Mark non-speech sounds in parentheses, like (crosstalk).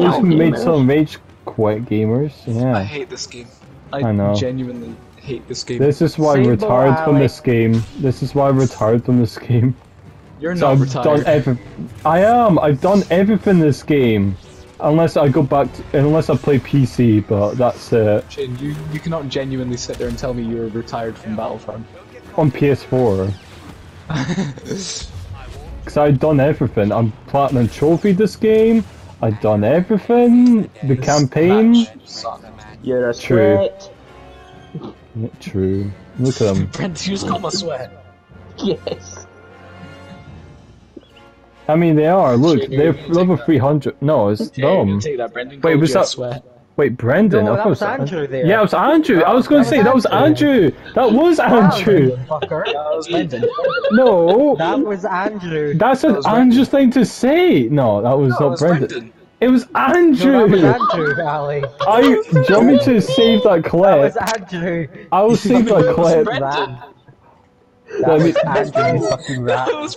Those No, made some rage quit gamers. Yeah. I hate this game. I, I know. genuinely hate this game. This is why I'm retired boat, from this game. This is why I'm retired from this game. You're So not I've retired. done every. I am. I've done everything in this game, unless I go back to unless I play PC. But that's uh, Shane, you, you cannot genuinely sit there and tell me you're retired from Battlefront. on PS4. Because (laughs) I've done everything. I'm platinum trophy this game. I've done everything. The This campaign. match sucked. True. sweat. Yeah, true. Look at them. Brent, you just got my sweat. Yes. I mean, they are. Look, Shane, they're you're gonna take level 300. No, it's Yeah, you're them. gonna take that, Brendan. Wait, called was that- sweat. Wait, Brendan. No, that was Andrew there. Yeah, it was Andrew. I was going to say that was was Andrew. That was Andrew. That was Brendan. No, That was Andrew. that's an was Andrew thing to say. No, that was No, not was Brendan. Brendan. It was No, Andrew. that was Andrew, Ali. I. Do you want me to save that That clip? was Andrew. I will save It that was clip. Brendan. That was Andrew, fucking rat. That was